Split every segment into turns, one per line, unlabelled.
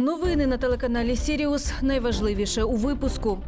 Новини на телеканалі Сіріус найважливіше у випуску.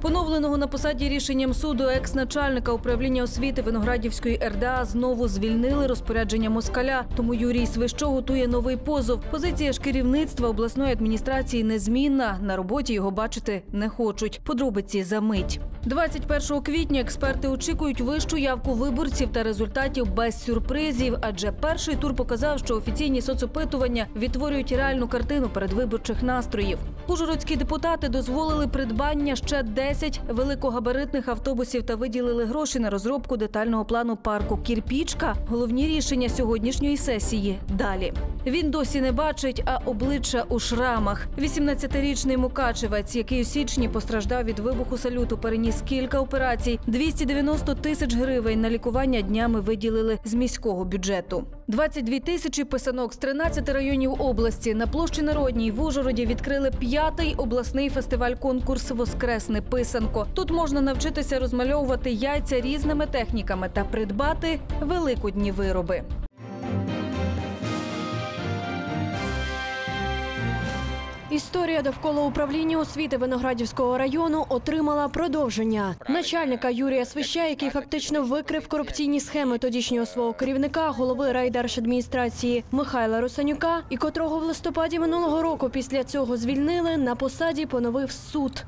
Поновленого на посаді рішенням суду екс-начальника управління освіти Виноградівської РДА знову звільнили розпорядження москаля. Тому Юрій Свищо готує новий позов. Позиція ж керівництва обласної адміністрації незмінна. На роботі його бачити не хочуть. Подробиці за мить. 21 квітня експерти очікують вищу явку виборців та результатів без сюрпризів. Адже перший тур показав, що офіційні соцопитування відтворюють реальну картину передвиборчих настроїв. Ужгородські депутати дозволили придбання ще 10 великогабаритних автобусів та виділили гроші на розробку детального плану парку Кірпічка. Головні рішення сьогоднішньої сесії далі. Він досі не бачить, а обличчя у шрамах. 18-річний Мукачевець, який у січні постраждав від вибуху салюту, переніс кілька операцій. 290 тисяч гривень на лікування днями виділили з міського бюджету. 22 тисячі писанок з 13 районів області на площі Народній в Ужгороді відкрили п'ятий обласний фестиваль-конкурс Воскресне писанко. Тут можна навчитися розмальовувати яйця різними техніками та придбати великодні вироби.
Історія довкола управління освіти Виноградівського району отримала продовження. Начальника Юрія Свища, який фактично викрив корупційні схеми тодішнього свого керівника, голови райдержадміністрації Михайла Русанюка, і котрого в листопаді минулого року після цього звільнили, на посаді поновив суд.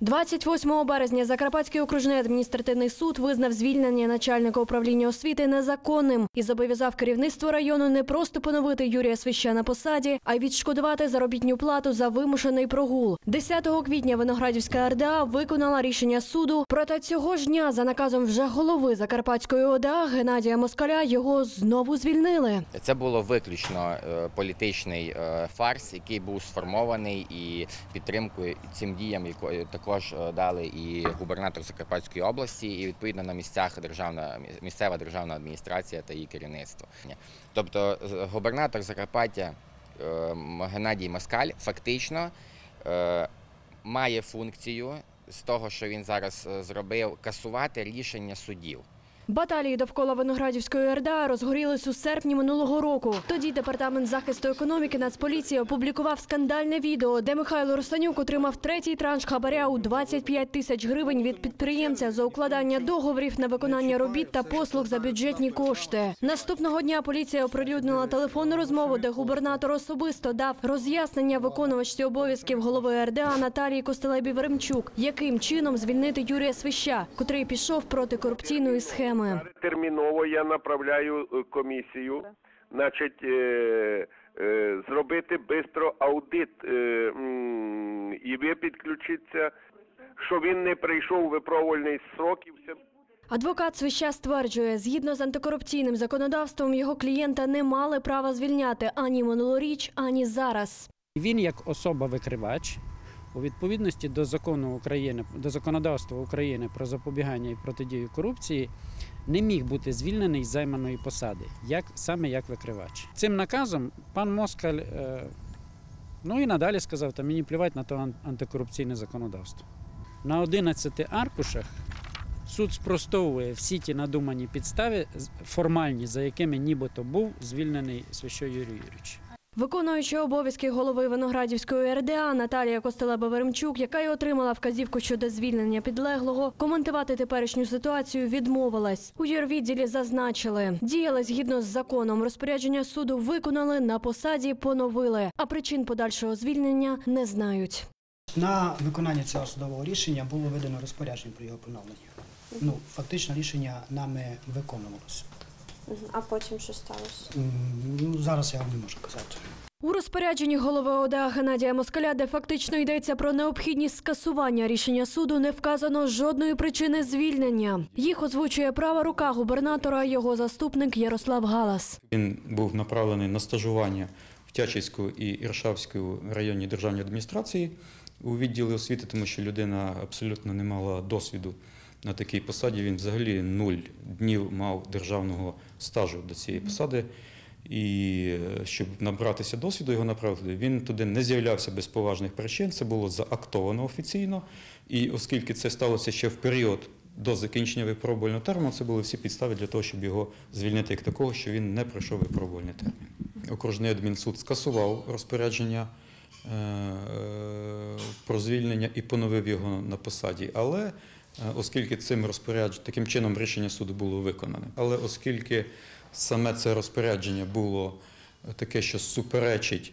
28 березня Закарпатський окружний адміністративний суд визнав звільнення начальника управління освіти незаконним і зобов'язав керівництво району не просто поновити Юрія Свища на посаді, а й відшкодувати заробітню плату за вимушений прогул. 10 квітня Виноградівська РДА виконала рішення суду. Проте цього ж дня, за наказом вже голови Закарпатської ОДА Геннадія Москаля, його знову звільнили.
Це було виключно е, політичний е, фарс, який був сформований і підтримкою цим діям, якої також е, дали і губернатор Закарпатської області, і відповідно на місцях державна місцева державна адміністрація та її керівництво. Тобто губернатор Закарпаття е, Геннадій Москаль фактично е, має функцію з того, що він зараз зробив, касувати рішення судів.
Баталії довкола Виноградівської РДА розгорілись у серпні минулого року. Тоді департамент захисту економіки Нацполіції опублікував скандальне відео, де Михайло Русанюк отримав третій транш хабаря у 25 тисяч гривень від підприємця за укладання договорів на виконання робіт та послуг за бюджетні кошти. Наступного дня поліція оприлюднила телефонну розмову, де губернатор особисто дав роз'яснення виконувачці обов'язків голови РДА Наталії Костелебі Веремчук, яким чином звільнити Юрія Свища, котрий пішов проти корупційної схеми.
Терміново я направляю е, комісію, значить, е, е, зробити швидко аудит, е, м, і ви підключіться, що він не прийшов у випробувальний срок і все.
Адвокат Свища стверджує, згідно з антикорупційним законодавством, його клієнта не мали права звільняти ані минулоріч, ані зараз.
Він як особа-викривач у відповідності до закону України, до законодавства України про запобігання і протидію корупції не міг бути звільнений з займаної посади, як саме як викривач. Цим наказом пан Москаль е, ну і надалі сказав, та мені плівать на то антикорупційне законодавство. На 11 аркушах суд спростовує всі ті надумані підстави формальні, за якими нібито був звільнений Свящо Юрій Юрійович.
Виконуючи обов'язки голови Виноградівської РДА Наталія Костелеба Веремчук, яка й отримала вказівку щодо звільнення підлеглого, коментувати теперішню ситуацію відмовилась. У юрвідділі зазначили, діяли згідно з законом. Розпорядження суду виконали на посаді, поновили, а причин подальшого звільнення не знають.
На виконання цього судового рішення було видано розпорядження про його поновлення. Ну, фактично рішення нами виконувалося.
А потім що сталося?
Ну, зараз я вам не можу казати.
У розпорядженні голови ОДА Геннадія Москаля, де фактично йдеться про необхідність скасування рішення суду, не вказано жодної причини звільнення. Їх озвучує права рука губернатора, його заступник Ярослав Галас.
Він був направлений на стажування в Тячівську і Іршавську районні державні адміністрації у відділі освіти, тому що людина абсолютно не мала досвіду на такій посаді. Він взагалі нуль днів мав державного стажу до цієї посади. І е, щоб набратися досвіду, його направити, він туди не з'являвся без поважних причин. Це було заактовано офіційно. І оскільки це сталося ще в період до закінчення випробувального терміну, це були всі підстави для того, щоб його звільнити як такого, що він не пройшов випробувальний термін. окружний адмінсуд скасував розпорядження е, про звільнення і поновив його на посаді. Але е, оскільки цим розпорядженням, таким чином рішення суду було виконане. Але оскільки саме це розпорядження було таке, що суперечить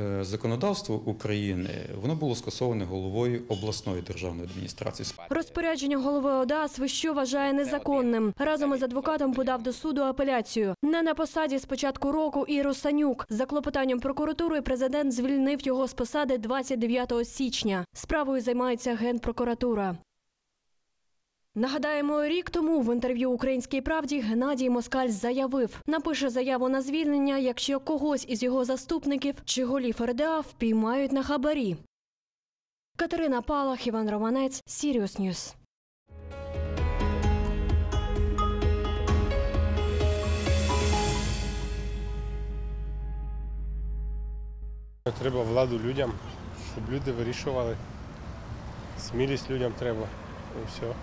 е, законодавству України, воно було скасоване головою обласної державної адміністрації.
Розпорядження голови ОДА Свищу вважає незаконним. Разом із адвокатом подав до суду апеляцію. Не на посаді з початку року і Русанюк. За клопотанням прокуратури президент звільнив його з посади 29 січня. Справою займається генпрокуратура. Нагадаємо, рік тому в інтерв'ю Українській правді Геннадій Москаль заявив, напише заяву на звільнення, якщо когось із його заступників чи голів РДА впіймають на хабарі. Катерина Палах, Іван Романець, Sirius News.
Треба владу людям, щоб люди вирішували. Смілість людям треба. І все.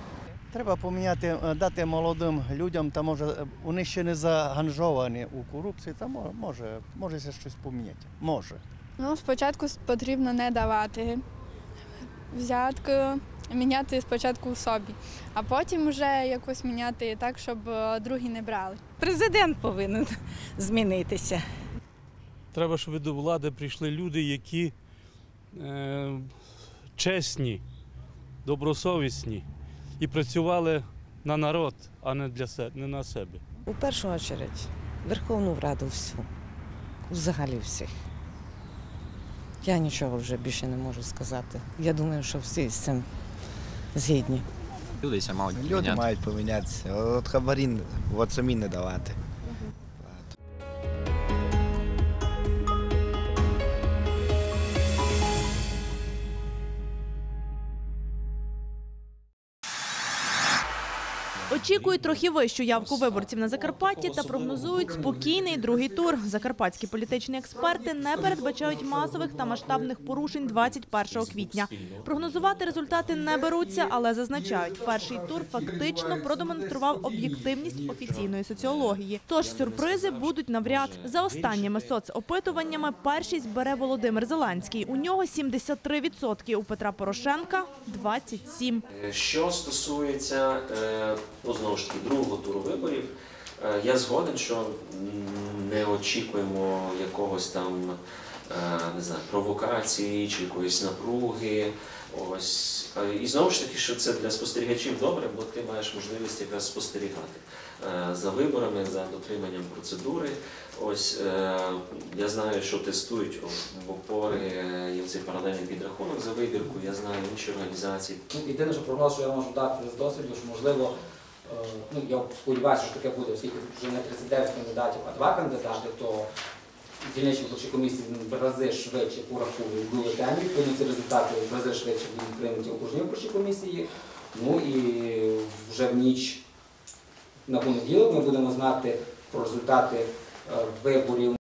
Треба поміняти, е, дати молодим людям, та може вони ще не заганжовані у корупції, та може, може ще щось поміняти. Може.
Ну, спочатку потрібно не давати взятку, міняти спочатку в собі, а потім вже якось міняти так, щоб е, другі не брали.
Президент повинен змінитися.
Треба, щоб до влади прийшли люди, які е, чесні, добросовісні і працювали на народ, а не для себе, не на себе.
У першу чергу Верховну Раду всю, взагалі всіх. Я нічого вже більше не можу сказати. Я думаю, що всі з цим згідні.
Люди мають мають
Люди мають помінятися. От хабарін, от самі не давати.
Очікують трохи вищу явку виборців на Закарпатті та прогнозують спокійний другий тур. Закарпатські політичні експерти не передбачають масових та масштабних порушень 21 квітня. Прогнозувати результати не беруться, але зазначають, перший тур фактично продемонстрував об'єктивність офіційної соціології. Тож сюрпризи будуть навряд. За останніми соцопитуваннями першість бере Володимир Зеленський. У нього 73%, у Петра Порошенка 27%.
Що стосується е, знову ж таки другого туру виборів, е, я згоден, що не очікуємо якогось там е, не знаю, провокації чи якоїсь напруги. Ось Е, і знову ж таки, що це для спостерігачів добре, бо ти маєш можливість якраз спостерігати за виборами, за дотриманням процедури. Ось я знаю, що тестують в опори є цей паралельний підрахунок за вибірку. Я знаю інші організації.
Ну, єдине, що прогноз, що я можу дати з досвіду, що можливо, ну я сподіваюся, що таке буде, оскільки вже не 39 кандидатів, а два кандидати, то дільничні виборчі комісії в рази швидше порахують бюлетені, відповідно ці результати в рази швидше будуть прийняті окружні виборчі комісії. Ну і вже в ніч на понеділок ми будемо знати про результати е, виборів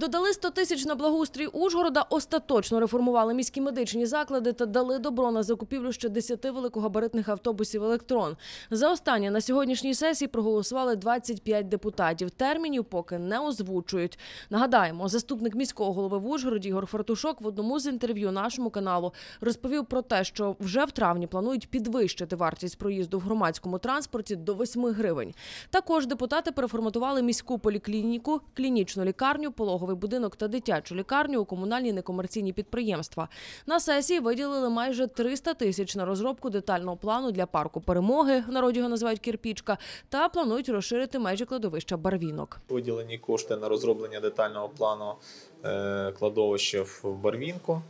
Додали 100 тисяч на благоустрій Ужгорода, остаточно реформували міські медичні заклади та дали добро на закупівлю ще 10 великогабаритних автобусів електрон. За останнє на сьогоднішній сесії проголосували 25 депутатів. Термінів поки не озвучують. Нагадаємо, заступник міського голови в Ужгороді Ігор Фартушок в одному з інтерв'ю нашому каналу розповів про те, що вже в травні планують підвищити вартість проїзду в громадському транспорті до 8 гривень. Також депутати переформатували міську поліклініку, клінічну лікарню, пологовий будинок та дитячу лікарню у комунальні некомерційні підприємства. На сесії виділили майже 300 тисяч на розробку детального плану для парку перемоги, в народі його називають кірпічка, та планують розширити межі кладовища барвінок.
Виділені кошти на розроблення детального плану е, кладовища в Барвінку.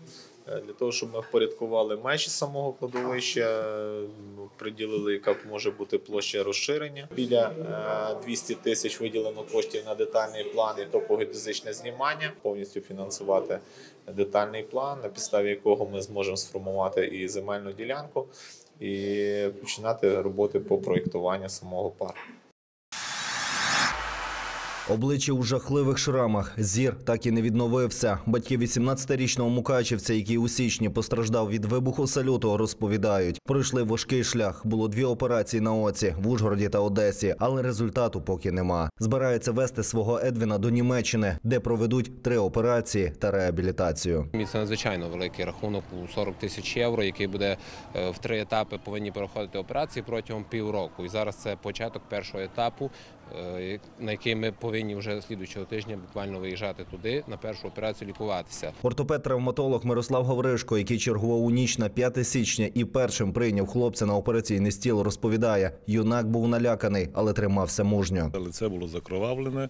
Е, Для того, щоб ми впорядкували межі самого кладовища, е, приділили, яка може бути площа розширення. Біля е, 200 тисяч виділено коштів на детальний план і топогеодезичне знімання, повністю фінансувати детальний план, на підставі якого ми зможемо сформувати і земельну ділянку, і починати роботи по проєктуванню самого парку.
Обличчя у жахливих шрамах. Зір так і не відновився. Батьки 18-річного мукачівця, який у січні постраждав від вибуху салюту, розповідають. Пройшли важкий шлях. Було дві операції на оці в Ужгороді та Одесі, але результату поки нема. Збираються вести свого Едвіна до Німеччини, де проведуть три операції та реабілітацію.
Це надзвичайно великий рахунок у 40 тисяч євро, який буде е, в три етапи повинні проходити операції протягом півроку. І зараз це початок першого етапу, на який ми повинні вже слідуючого тижня буквально виїжджати туди на першу операцію лікуватися.
Ортопед-травматолог Мирослав Гавришко, який чергував у ніч на 5 січня і першим прийняв хлопця на операційний стіл, розповідає, юнак був наляканий, але тримався мужньо.
Лице було закровавлене,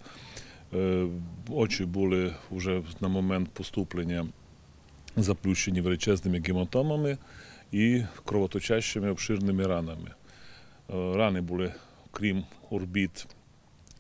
е, очі були вже на момент поступлення заплющені величезними гематомами і кровоточащими обширними ранами. Е, Рани були, крім орбіт,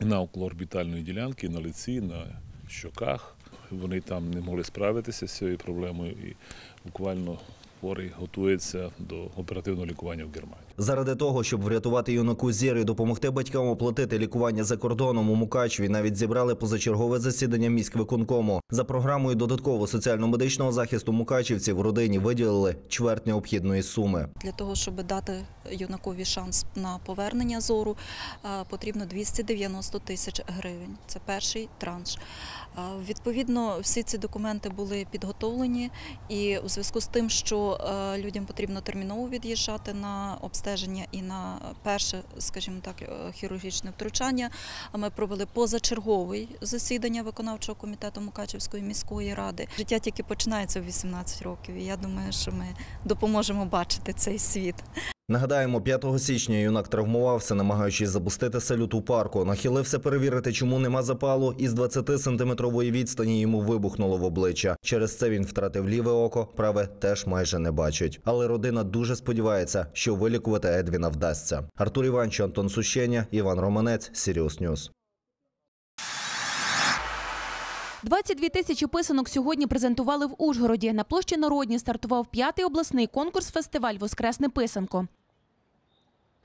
навколо орбітальної ділянки, на лиці, на щоках. Вони там не могли справитися з цією проблемою і буквально хворий готується до оперативного лікування в Германії.
Заради того, щоб врятувати юнаку зір і допомогти батькам оплатити лікування за кордоном у Мукачеві, навіть зібрали позачергове засідання міськвиконкому. За програмою додатково соціально-медичного захисту мукачівців родині виділили чверть необхідної суми.
Для того, щоб дати юнакові шанс на повернення зору, е, потрібно 290 тисяч гривень. Це перший транш. Е, Відповідно, всі ці документи були підготовлені, і у зв'язку з тим, що е, людям потрібно терміново від'їжджати на обстеження і на перше, скажімо так, е, хірургічне втручання, ми провели позачергове засідання виконавчого комітету Мукачевської міської ради. Життя тільки починається в 18 років, і я думаю, що ми допоможемо бачити цей світ.
Нагадаємо, 5 січня юнак травмувався, намагаючись запустити салют у парку. Нахилився перевірити, чому нема запалу, і з 20-сантиметрової відстані йому вибухнуло в обличчя. Через це він втратив ліве око, праве теж майже не бачить. Але родина дуже сподівається, що вилікувати Едвіна вдасться. Артур Іванчо, Антон Сущеня, Іван Романець, Sirius News.
22 тисячі писанок сьогодні презентували в Ужгороді. На площі Народні стартував п'ятий обласний конкурс-фестиваль Воскресни писанко.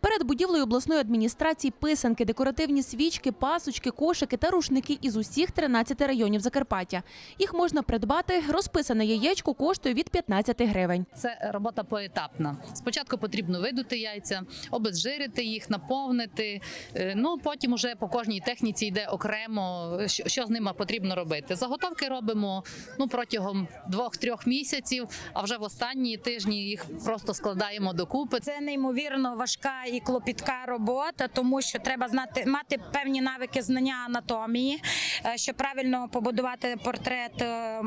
Перед будівлею обласної адміністрації писанки, декоративні свічки, пасочки, кошики та рушники із усіх 13 районів Закарпаття. Їх можна придбати. Розписане яєчко коштує від 15 гривень.
Це робота поетапна. Спочатку потрібно видути яйця, обезжирити їх, наповнити. Е, Ну потім уже по кожній техніці йде окремо, що, що з ними потрібно робити. Заготовки робимо ну протягом двох-трьох місяців, а вже в останні тижні їх просто складаємо докупи.
Це неймовірно важка і клопітка робота, тому що треба знати мати певні навики знання анатомії, е, щоб правильно побудувати портрет е,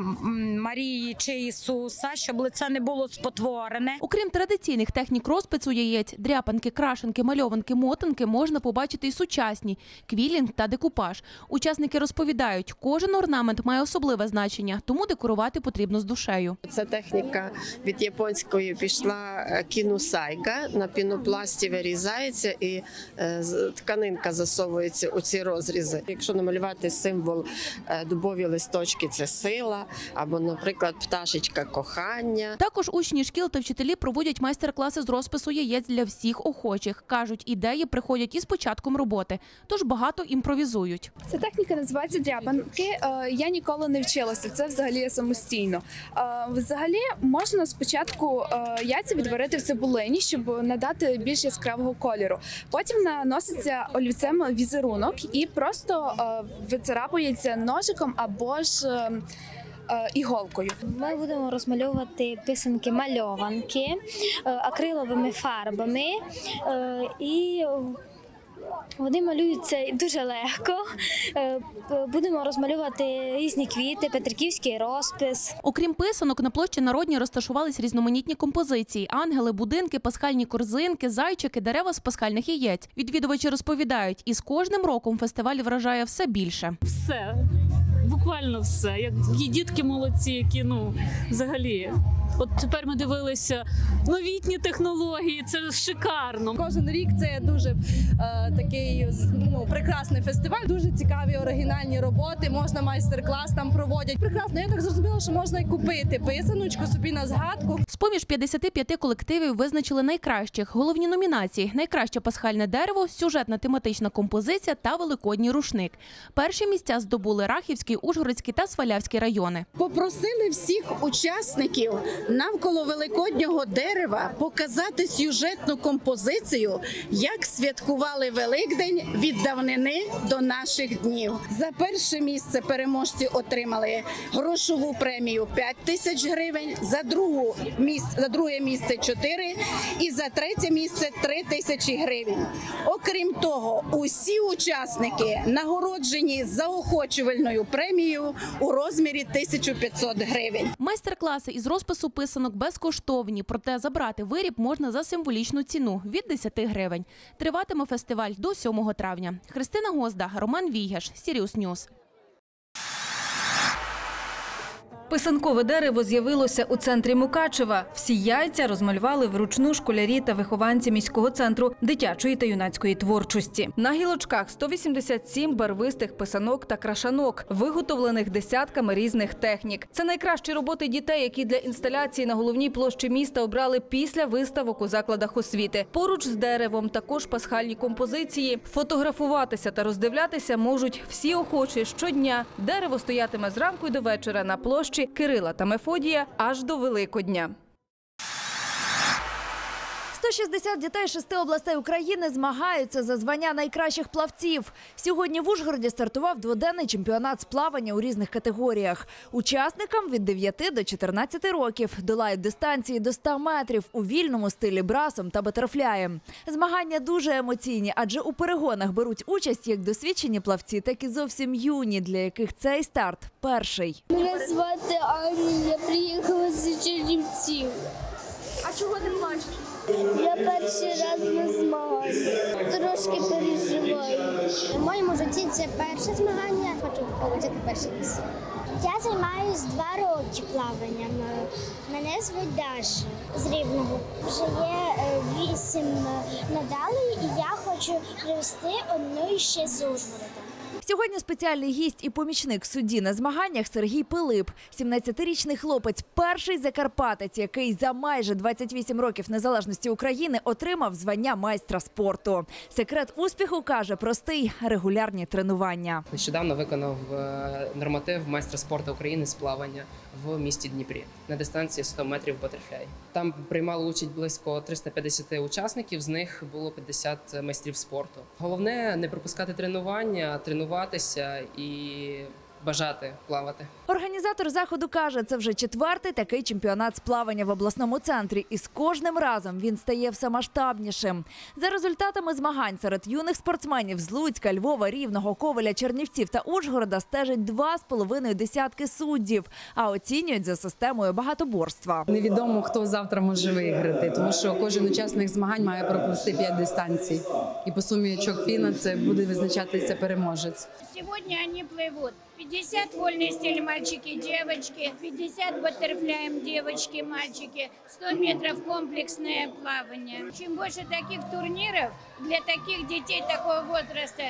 Марії чи Ісуса, щоб лице не було спотворене.
Окрім традиційних технік розпису яєць, дряпанки, крашенки, мальованки, мотанки можна побачити і сучасні квілінг та декупаж. Учасники розповідають, кожен орнамент має особливе значення, тому декорувати потрібно з душею.
Ця техніка від японської пішла е, кінусайка. На пінопласті вирізається і е, тканинка засовується у ці розрізи. Якщо намалювати символ е, дубові листочки, це сила, або, наприклад, пташечка кохання.
Також учні шкіл та вчителі проводять майстер-класи з розпису яєць для всіх охочих. кажуть, ідеї приходять із початком роботи, тож багато імпровізують.
Ця техніка називається дряпанки. Е, Я ніколи не вчилася. Це взагалі самостійно. Взагалі можна спочатку яйця відварити в цибулині, щоб надати більш яскравого кольору. Потім наноситься олівцем візерунок і просто е, вицарапується ножиком або ж. е, е, Іголкою
Ми будемо розмальовувати писанки мальованки акриловими фарбами і вони малюються дуже легко. Е, Будемо розмалювати різні квіти, петриківський розпис.
Окрім писанок, на площі народні розташувались різноманітні композиції: ангели, будинки, пасхальні корзинки, зайчики, дерева з пасхальних яєць. Відвідувачі розповідають, із кожним роком фестиваль вражає все більше.
все. Буквально все. Як і дітки молодці, які ну взагалі
От тепер ми дивилися новітні технології. Це шикарно.
Кожен рік це дуже е, такий ну, прекрасний фестиваль. Дуже цікаві оригінальні роботи. Можна майстер-клас там проводять. Прекрасно. Я так зрозуміла, що можна і купити писаночку собі на згадку.
З поміж 55 колективів визначили найкращих. Головні номінації: найкраще пасхальне дерево, сюжетна тематична композиція та великодній рушник. Перші місця здобули Рахівський, Ужгородський та Свалявський райони.
Попросили всіх учасників навколо великоднього дерева показати сюжетну композицію, як святкували Великдень від давнини до наших днів. За перше місце переможці отримали грошову премію 5 тисяч гривень, за другу місце за друге місце 4 і за третє місце 3 тисячі гривень. Окрім того, усі учасники нагороджені заохочувальною премією у розмірі 1500 гривень.
Майстер-класи із розпису писанок безкоштовні, проте забрати виріб можна за символічну ціну від 10 гривень. Триватиме фестиваль до 7 травня. Христина Гозда, Роман Вігеш, Sirius News.
Писанкове дерево з'явилося у центрі Мукачева. Всі яйця розмалювали вручну школярі та вихованці міського центру дитячої та юнацької творчості. На гілочках 187 барвистих писанок та крашанок, виготовлених десятками різних технік. Це найкращі роботи дітей, які для інсталяції на головній площі міста обрали після виставок у закладах освіти. Поруч з деревом також пасхальні композиції. Фотографуватися та роздивлятися можуть всі охочі щодня. Дерево стоятиме зранку й до вечора на площі Кирила та Мефодія аж до Великодня.
160 дітей шести областей України змагаються за звання найкращих плавців. Сьогодні в Ужгороді стартував дводенний чемпіонат з плавання у різних категоріях. Учасникам від 9 до 14 років долають дистанції до 100 метрів у вільному стилі брасом та батерфляєм. Змагання дуже емоційні, адже у перегонах беруть участь як досвідчені плавці, так і зовсім юні, для яких цей старт перший.
Мене звати Ані, я приїхала з Чернівців.
А чого ти плачеш?
Я перший раз на змаганнях. Трошки переживаю.
В моєму житті це перше змагання. Хочу отримати перше місце. Я займаюся два роки плаванням. Мене звуть Даша з Рівного. Вже є е, вісім медалей, і я хочу привезти одну ще з Ужгорода.
Сьогодні спеціальний гість і помічник судді на змаганнях Сергій Пилип, 17-річний хлопець, перший закарпатець, який за майже 28 років незалежності України отримав звання майстра спорту. Секрет успіху каже простий регулярні тренування.
Нещодавно виконав е, норматив майстра спорту України з плавання в місті Дніпрі на дистанції 100 метрів батерфляй. Там приймало участь близько 350 учасників, з них було 50 майстрів спорту. Головне не пропускати тренування, тренуватися і бажати плавати.
Організатор заходу каже, це вже четвертий такий чемпіонат з плавання в обласному центрі, і з кожним разом він стає все масштабнішим. За результатами змагань серед юних спортсменів з Луцька, Львова, Рівного, Коваля, Чернівців та Ужгорода стежать два з половиною десятки суддів, а оцінюють за системою багатоборства.
Невідомо, хто завтра може виграти, тому що кожен учасник змагань має проплисти 5 дистанцій. І по сумі очок фіна це буде визначатися переможець.
Сегодня они плывут 50 вольный стиль мальчики, девочки, 50 баттерфляем девочки, мальчики, 100 метров комплексное плавание. Чем больше таких турниров для таких детей такого возраста,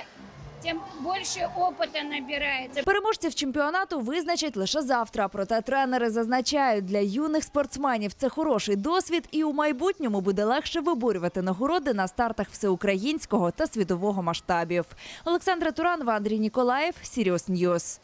тем більше опиту набирається.
Переможців чемпіонату визначать лише завтра. Проте тренери зазначають, для юних спортсменів це хороший досвід, і у майбутньому буде легше виборювати нагороди на стартах всеукраїнського та світового масштабів. Олександра Туранова, Андрій Ніколаєв, Sirius News.